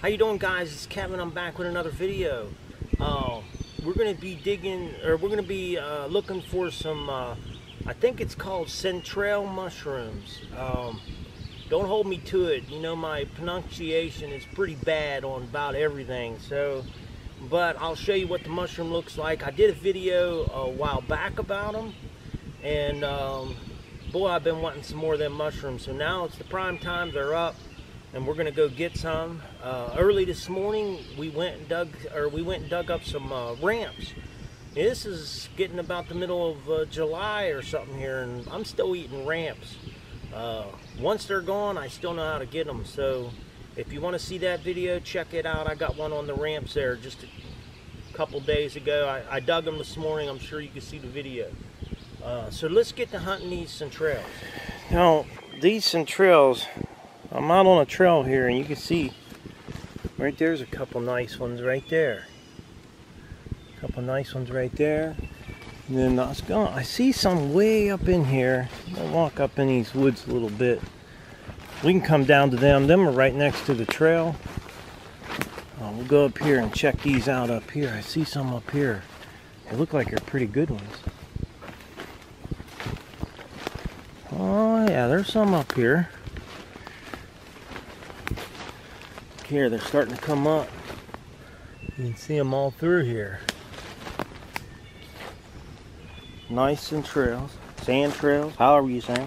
How you doing guys? It's Kevin. I'm back with another video. Uh, we're going to be digging, or we're going to be uh, looking for some, uh, I think it's called centrale mushrooms. Um, don't hold me to it. You know, my pronunciation is pretty bad on about everything. So, but I'll show you what the mushroom looks like. I did a video a while back about them. And um, boy, I've been wanting some more of them mushrooms. So now it's the prime time. They're up and we're gonna go get some. Uh, early this morning, we went and dug, or we went and dug up some uh, ramps. This is getting about the middle of uh, July or something here, and I'm still eating ramps. Uh, once they're gone, I still know how to get them. So, if you want to see that video, check it out. I got one on the ramps there just a couple days ago. I, I dug them this morning. I'm sure you can see the video. Uh, so let's get to hunting these centrales. Now, these centrales, I'm out on a trail here and you can see right there's a couple nice ones right there. A couple nice ones right there. And then I was going, I see some way up in here. I'll walk up in these woods a little bit. We can come down to them. Them are right next to the trail. Uh, we'll go up here and check these out up here. I see some up here. They look like they're pretty good ones. Oh yeah, there's some up here. Here they're starting to come up. You can see them all through here. Nice and trails sand trails however you say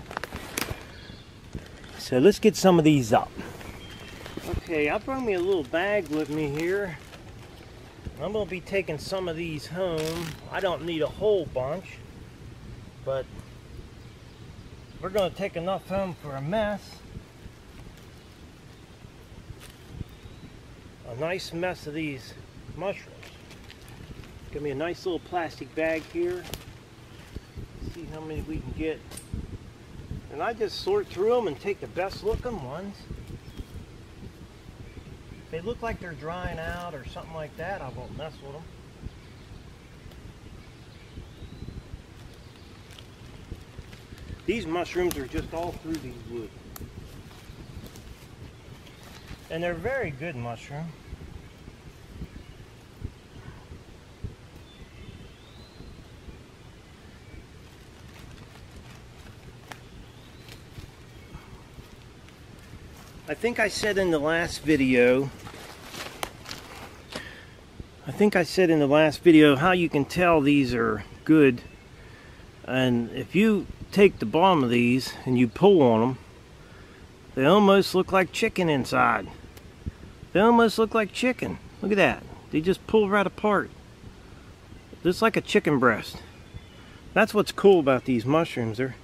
so let's get some of these up. Okay I brought me a little bag with me here. I'm gonna be taking some of these home. I don't need a whole bunch but we're gonna take enough home for a mess a nice mess of these mushrooms. Give me a nice little plastic bag here. See how many we can get. And I just sort through them and take the best looking ones. If they look like they're drying out or something like that, I won't mess with them. These mushrooms are just all through these woods. And they're very good mushroom. I think I said in the last video I think I said in the last video how you can tell these are good and if you take the bottom of these and you pull on them they almost look like chicken inside they almost look like chicken. Look at that. They just pull right apart. Just like a chicken breast. That's what's cool about these mushrooms. They're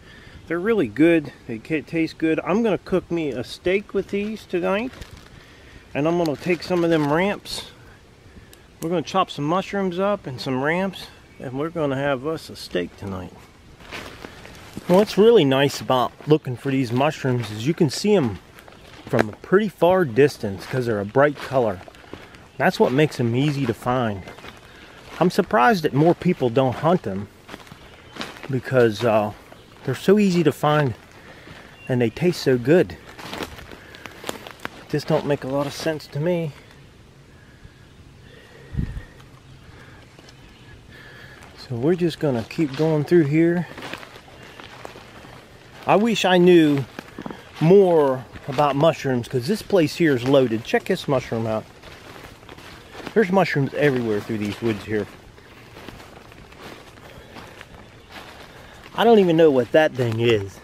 they're really good. They taste good. I'm going to cook me a steak with these tonight. And I'm going to take some of them ramps. We're going to chop some mushrooms up and some ramps. And we're going to have us a steak tonight. What's really nice about looking for these mushrooms is you can see them from a pretty far distance because they're a bright color. That's what makes them easy to find. I'm surprised that more people don't hunt them because uh, they're so easy to find and they taste so good. Just don't make a lot of sense to me. So we're just gonna keep going through here. I wish I knew more about mushrooms because this place here is loaded. Check this mushroom out. There's mushrooms everywhere through these woods here. I don't even know what that thing is.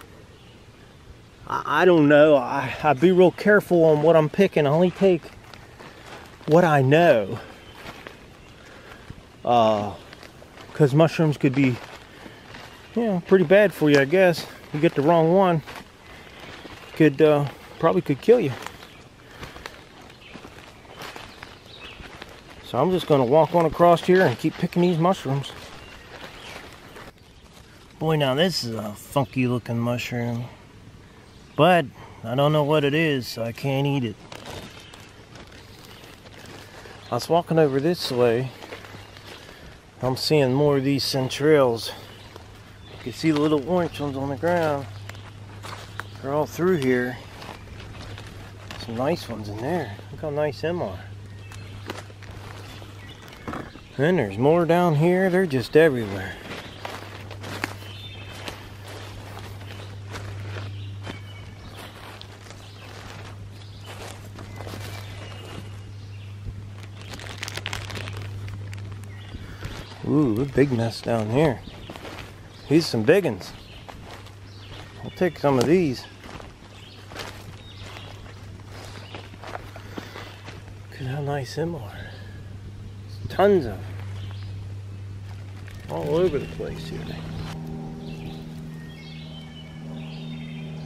I, I don't know. I, I be real careful on what I'm picking. I only take what I know. Because uh, mushrooms could be, you know, pretty bad for you, I guess. You get the wrong one, could uh, probably could kill you. So I'm just going to walk on across here and keep picking these mushrooms. Boy, now this is a funky looking mushroom. But I don't know what it is, so I can't eat it. I was walking over this way. I'm seeing more of these centrales. You can see the little orange ones on the ground. They're all through here. Some nice ones in there. Look how nice them are. Then there's more down here. They're just everywhere. Ooh, a big mess down here. These some big ones. I'll take some of these. Look at how nice them are. Tons of them. All over the place here.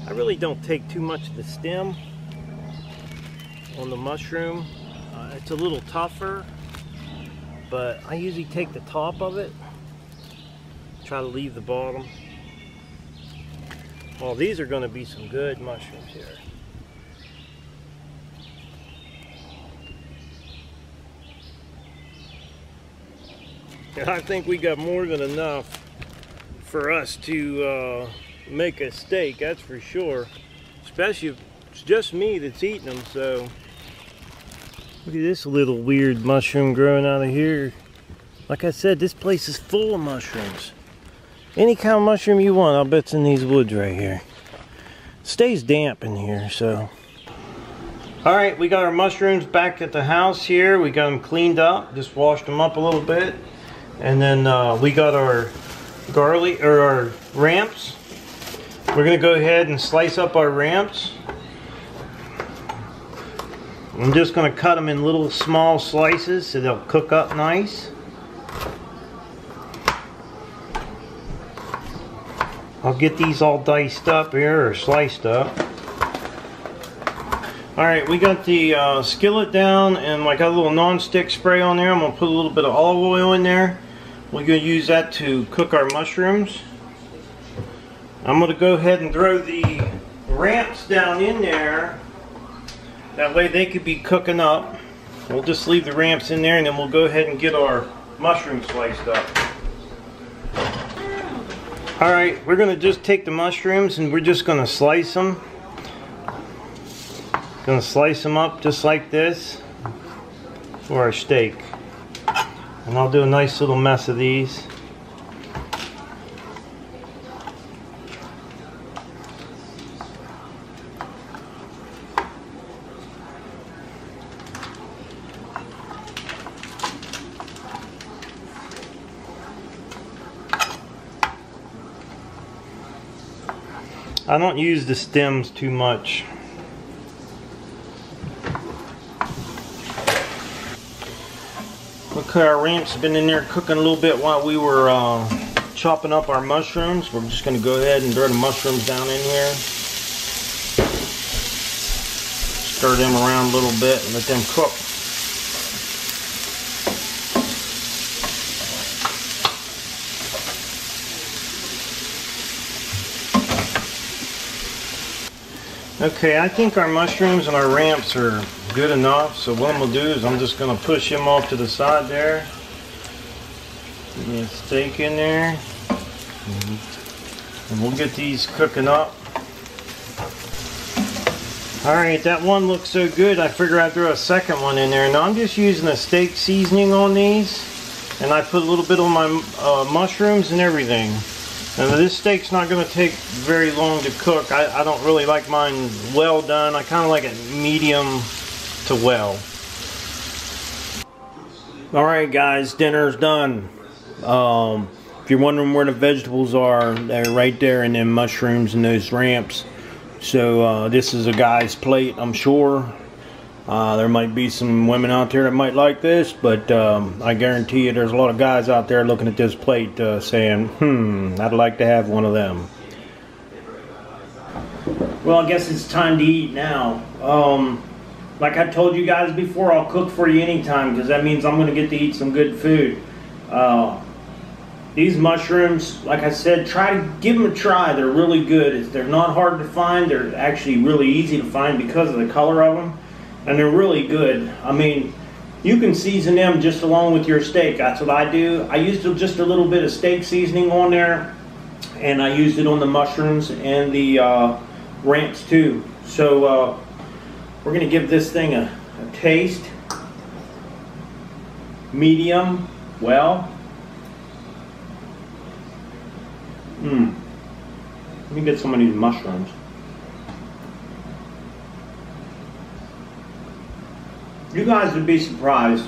I really don't take too much of the stem on the mushroom. Uh, it's a little tougher but I usually take the top of it try to leave the bottom. Well these are going to be some good mushrooms here. And I think we got more than enough for us to uh, make a steak that's for sure. Especially if it's just me that's eating them so Look at this little weird mushroom growing out of here. Like I said, this place is full of mushrooms. Any kind of mushroom you want, I'll bet it's in these woods right here. stays damp in here, so. All right, we got our mushrooms back at the house here. We got them cleaned up, just washed them up a little bit. And then uh, we got our garlic, or our ramps. We're gonna go ahead and slice up our ramps. I'm just going to cut them in little small slices so they'll cook up nice. I'll get these all diced up here or sliced up. Alright, we got the uh, skillet down and I got a little non-stick spray on there. I'm going to put a little bit of olive oil in there. We're going to use that to cook our mushrooms. I'm going to go ahead and throw the ramps down in there that way they could be cooking up. We'll just leave the ramps in there and then we'll go ahead and get our mushrooms sliced up. Alright, we're going to just take the mushrooms and we're just to slice them. To slice them up just like this for our steak. And I'll do a nice little mess of these. I don't use the stems too much. Okay, our ramp's been in there cooking a little bit while we were uh, chopping up our mushrooms. We're just going to go ahead and throw the mushrooms down in here. Stir them around a little bit and let them cook. Okay, I think our mushrooms and our ramps are good enough. So what I'm going to do is I'm just going to push them off to the side there. Get steak in there. And we'll get these cooking up. Alright, that one looks so good, I figure I'd throw a second one in there. Now I'm just using a steak seasoning on these. And I put a little bit on my uh, mushrooms and everything. Now this steak's not going to take very long to cook. I, I don't really like mine well done. I kind of like it medium to well. Alright guys, dinner's done. Um, if you're wondering where the vegetables are, they're right there in them mushrooms and those ramps. So uh, this is a guy's plate, I'm sure. Uh, there might be some women out there that might like this, but um, I guarantee you there's a lot of guys out there looking at this plate uh, saying, hmm, I'd like to have one of them. Well, I guess it's time to eat now. Um, like I told you guys before, I'll cook for you anytime because that means I'm going to get to eat some good food. Uh, these mushrooms, like I said, try to give them a try. They're really good. They're not hard to find. They're actually really easy to find because of the color of them and they're really good. I mean, you can season them just along with your steak. That's what I do. I used just a little bit of steak seasoning on there, and I used it on the mushrooms and the uh, ramps too. So uh, We're gonna give this thing a, a taste. Medium, well. Mmm. Let me get some of these mushrooms. You guys would be surprised.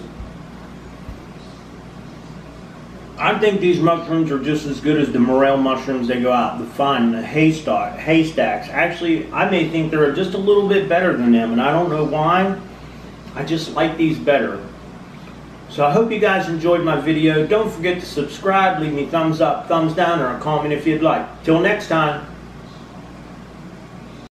I think these mushrooms are just as good as the morel mushrooms they go out to find, the haystack, haystacks. Actually, I may think they're just a little bit better than them, and I don't know why. I just like these better. So I hope you guys enjoyed my video. Don't forget to subscribe, leave me thumbs up, thumbs down, or a comment if you'd like. Till next time.